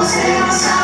Você não sabe.